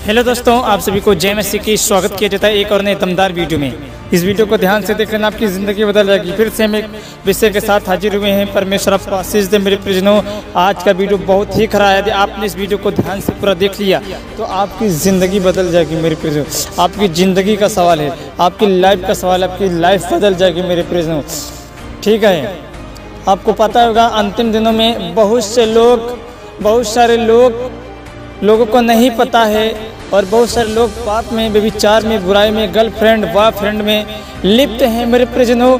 Hello दोस्तों, आप सभी को जय मसीह की स्वागत किया जाता है एक और नए दमदार वीडियो में। इस वीडियो को ध्यान से देख लेना आपकी ज़िंदगी बदल जाएगी। फिर से हम एक विषय के साथ हाजिर हुए हैं, परमेश्वर आपको आशीष दे मेरे प्रिजनों आज का वीडियो बहुत ही खरा है। आपने इस वीडियो को ध्यान से पूरा देख लिया तो आपकी ज़िंदगी बदल जाएगी मेरे प्रिजनों आपकी ज़िंदगी का सवाल है, आपकी लाइफ का सवाल आपकी लाइफ बदल जाएगी मेरे प्रिजनों ठीक है? आपको पता होगा, अंतिम दिनों में बहुत से लोग, बहुत सारे लोग लोगों को नहीं पता है और बहुत सारे लोग पाप में, व्यभिचार में, बुराई में गर्लफ्रेंड बॉयफ्रेंड में लिप्त हैं। मेरे प्रिजनों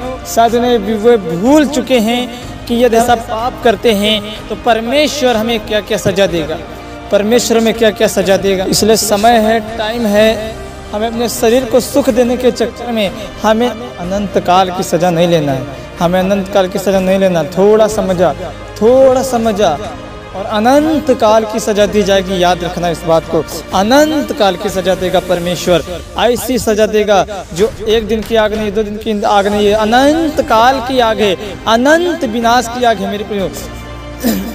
उन्हें भी वो भूल चुके हैं कि यदि ऐसा पाप करते हैं तो परमेश्वर हमें क्या क्या सजा देगा? परमेश्वर हमें क्या क्या सजा देगा? इसलिए समय है टाइम है। हमें अपने शरीर को सुख देने के चक्कर में हमें अनंत काल की सजा नहीं लेना है। हमें अनंत काल की सजा नहीं लेना। थोड़ा समझा थोड़ा समझा। और अनंत काल की सजा दी जाएगी, याद रखना इस बात को। अनंत काल की सजा देगा परमेश्वर, ऐसी सजा देगा जो एक दिन की आग नहीं, दो दिन की आग नहीं है। अनंत काल की आग है। अनंत विनाश की आग है, मेरे प्रियो।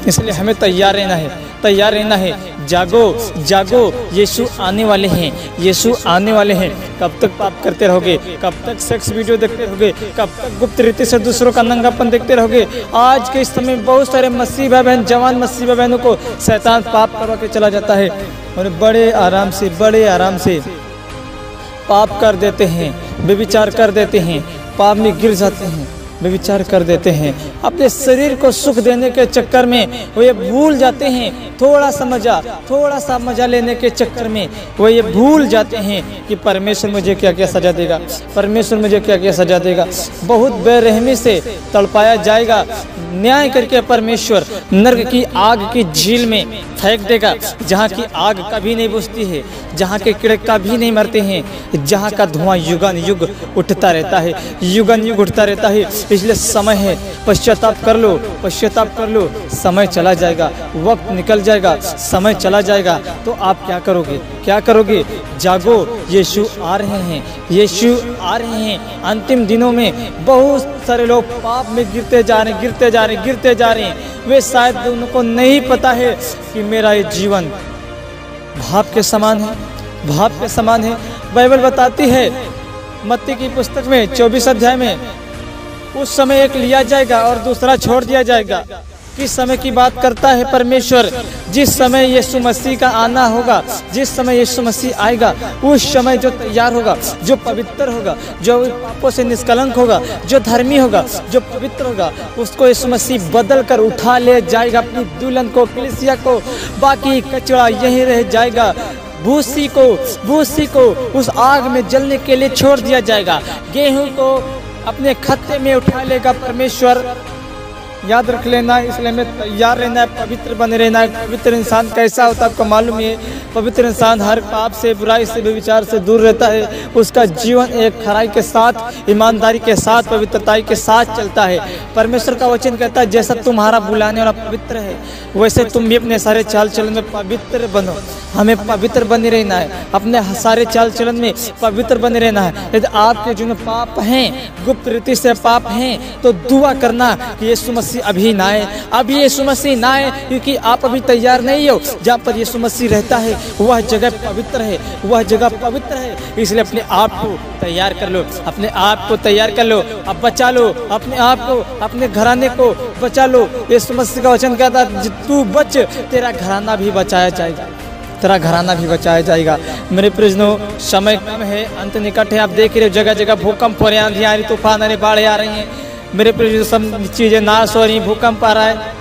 इसलिए हमें तैयार रहना है। तैयार रहना है। जागो जागो। यीशु आने वाले हैं। यीशु आने वाले हैं। कब तक पाप करते रहोगे? कब तक सेक्स वीडियो देखते रहोगे? कब तक गुप्त रीति से दूसरों का नंगापन देखते रहोगे? आज के इस समय बहुत सारे मसीह भाई बहन जवान मसीह भाई बहनों को शैतान पाप करवा के चला जाता है और बड़े आराम से, बड़े आराम से पाप कर देते हैं बेविचार कर देते हैं, पाप में गिर जाते हैं। विचार कर देते हैं। अपने शरीर को सुख देने के चक्कर में वो ये भूल जाते हैं। थोड़ा सा मज़ा, थोड़ा सा मज़ा लेने के चक्कर में वो ये भूल जाते हैं कि परमेश्वर मुझे क्या क्या सजा देगा। परमेश्वर मुझे क्या क्या सजा देगा। बहुत बेरहमी से तड़पाया जाएगा। न्याय करके परमेश्वर नर्क की आग की झील में फेंक देगा, जहाँ की आग कभी नहीं बुझती है, जहाँ के कीड़े कभी नहीं मरते हैं, जहाँ का धुआँ युगन युग उठता रहता है युगन युग उठता रहता है। इसलिए समय है पश्चाताप कर लो, पश्चाताप कर लो, समय चला जाएगा, वक्त निकल जाएगा, समय चला जाएगा। तो आप क्या करोगे? क्या करोगे? जागो, यीशु आ रहे हैं, यीशु आ रहे हैं। अंतिम दिनों में बहुत सारे लोग पाप में गिरते जा रहे गिरते जा रहे गिरते जा रहे हैं। वे शायद उनको नहीं पता है कि मेरा ये जीवन भाप के समान है, भाप के समान है। बाइबल बताती है, मत्ती की पुस्तक में, चौबीस अध्याय में उस समय एक लिया जाएगा और दूसरा छोड़ दिया जाएगा। किस समय की बात करता है परमेश्वर? जिस समय यीशु मसीह का आना होगा, जिस समय यीशु मसीह आएगा, उस समय जो तैयार होगा, जो पवित्र होगा, जो पापों से निष्कलंक होगा, जो धर्मी होगा, जो पवित्र होगा, उसको यीशु मसीह बदल कर उठा ले जाएगा, अपनी दुल्हन को, कलिसिया को, बाकी कचरा यहीं रह जाएगा। भूसी को भूसी को उस आग में जलने के लिए छोड़ दिया जाएगा। गेहूँ को अपने खत्ते में उठा लेगा परमेश्वर। याद रख लेना, इसलिए हमें तैयार रहना है, पवित्र बने रहना है। पवित्र इंसान कैसा होता है आपको मालूम है पवित्र इंसान हर पाप से, बुराई से विचार से दूर रहता है। उसका जीवन एक खराई के साथ, ईमानदारी के साथ, पवित्रताई के साथ चलता है। परमेश्वर का वचन कहता है, जैसा तुम्हारा बुलाने वाला पवित्र है, वैसे तुम भी अपने सारे चाल चलन में पवित्र बनो। हमें पवित्र बने रहना है। अपने सारे चाल चलन में पवित्र बने रहना है। यदि आपके जो पाप हैं, गुप्त रीति से पाप हैं तो दुआ करना कि यीशु मसीह अभी ना आए। अभी यीशु मसीह ना आए, क्योंकि आप अभी तैयार नहीं हो। जहाँ पर यीशु मसीह रहता है, वह जगह पवित्र है, वह जगह पवित्र है। इसलिए अपने आप को तैयार कर लो, अपने आप को तैयार कर लो, अब बचा लो, अपने आप को, अपने घराने को बचा लो। यीशु मसीह का वचन कहता तू बच, तेरा घराना भी बचाया जाएगा, तेरा घराना भी बचाया जाएगा। मेरे प्रिजनों, समय कम है, अंत निकट है। आप देख रहे हो जगह जगह भूकंप हो रहे हैं आंधी आ रही तूफ़ान आ रही बाढ़ आ रही हैं। मेरे प्रिय सब चीज़ें नाश हो रही भूकंप आ रहा है।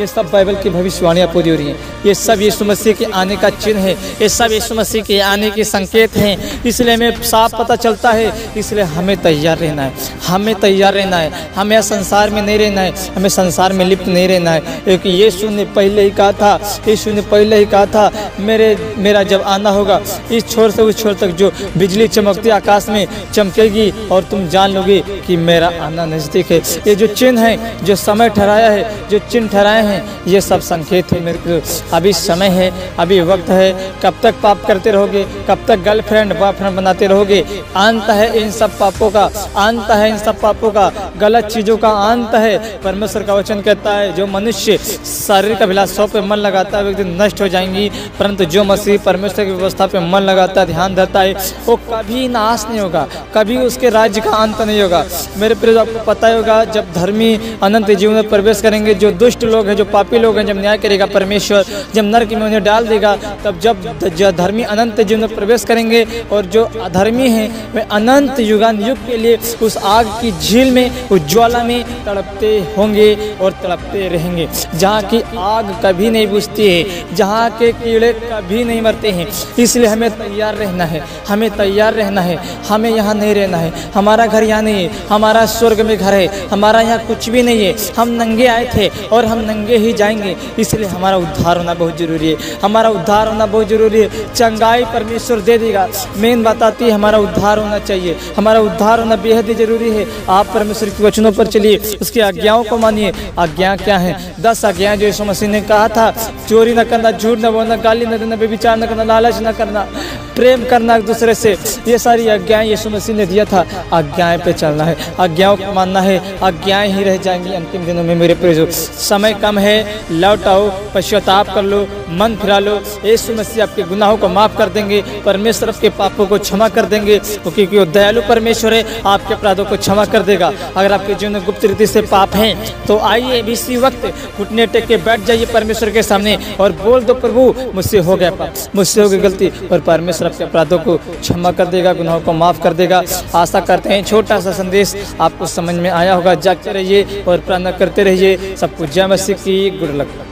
ये सब बाइबल की भविष्यवाणियाँ पूरी हो रही हैं। ये सब यीशु मसीह के आने का चिन्ह है। ये सब यीशु मसीह के आने के संकेत हैं। इसलिए हमें साफ़ पता चलता है। इसलिए हमें तैयार रहना है। हमें तैयार रहना है। हमें संसार में नहीं रहना है। हमें संसार में लिप्त नहीं रहना है। क्योंकि यीशु ने पहले ही कहा था। यीशु ने पहले ही कहा था, मेरे, मेरा जब आना होगा, इस छोर से उस छोर तक जो बिजली चमकती आकाश में चमकेगी और तुम जान लोगे कि मेरा आना नज़दीक है। ये जो चिन्ह है, जो समय ठहराया है, जो चिन्ह ठहराए हैं। ये सब संकेत है मेरे को। अभी समय है, अभी वक्त है। कब तक पाप करते रहोगे? कब तक गर्लफ्रेंड बॉयफ्रेंड बनाते रहोगे? अंत है इन सब पापों का, अंत है इन सब पापों का। गलत चीज़ों का अंत है। परमेश्वर का वचन कहता है, जो मनुष्य शारीरिक अभिलाषाओं पर मन लगाता है, वो एक दिन नष्ट हो जाएँगी। परंतु जो मसीह परमेश्वर की व्यवस्था पर मन लगाता है, ध्यान देता है, वो कभी नाश नहीं होगा। कभी उसके राज्य का अंत नहीं होगा। मेरे प्रिय, आपको पता ही होगा, जब धर्मी अनंत जीवन में प्रवेश करेंगे, जो दुष्ट लोग हैं जो पापी लोग हैं, जब न्याय करेगा, परमेश्वर जब नर्क में उन्हें डाल देगा, तब जब धर्मी अनंत जीवन में प्रवेश करेंगे और जो अधर्मी हैं, वे अनंत युगान युग के लिए उस आग की झील में, उस ज्वाला में तड़पते होंगे और तड़पते रहेंगे। जहाँ की आग कभी नहीं बुझती है, जहाँ के कीड़े कभी नहीं मरते हैं, इसलिए हमें तैयार रहना है, हमें तैयार रहना है, हमें यहाँ नहीं रहना है। हमारा घर यहाँ नहीं है, हमारा स्वर्ग में घर है, हमारा यहाँ कुछ भी नहीं है। हम नंगे आए थे और हम नंगे ही जाएँगे। इसलिए हमारा उद्धार होना बहुत ज़रूरी है। हमारा उद्धार होना बहुत ज़रूरी है। चंगाई परमेश्वर दे देगा। मेन बात आती है, हमारा उद्धार होना चाहिए। हमारा उद्धार होना बेहद ही ज़रूरी है। आप परमेश्वर के वचनों पर चलिए। उसकी आज्ञाओं को मानिए। आज्ञा क्या है? दस आज्ञाएँ जो यीशु मसीह ने कहा था। चोरी न करना, झूठ न बोलना, गाली न देना बेविचार न करना, लालच न करना। प्रेम करना एक दूसरे से। ये सारी आज्ञाएँ यीशु मसीह ने दिया था। आज्ञाएँ पे चलना है। आज्ञाओं को मानना है। आज्ञाएँ ही रह जाएँगी अंतिम दिनों में मेरे प्रेजो समय कम है। लौट आओ। पश्चाताप कर लो। मन फिरा लो। यीशु मसीह आपके गुनाहों को माफ़ कर देंगे, परमेश्वर आपके पापों को क्षमा कर देंगे, क्योंकि वो दयालु परमेश्वर है, आपके अपराधों को क्षमा कर देगा। अगर आपके जीवन में गुप्त रीति से पाप हैं तो आइए इसी वक्त घुटने टेक के बैठ जाइए परमेश्वर के सामने और बोल दो, प्रभु, मुझसे हो गया पाप, मुझसे हो गई गलती, और परमेश्वर आपके अपराधों को क्षमा कर देगा, गुनाहों को माफ़ कर देगा। आशा करते हैं, छोटा सा संदेश आपको समझ में आया होगा, जागते रहिए और प्रार्थना करते रहिए। सबको जय मसीह की गुड लक।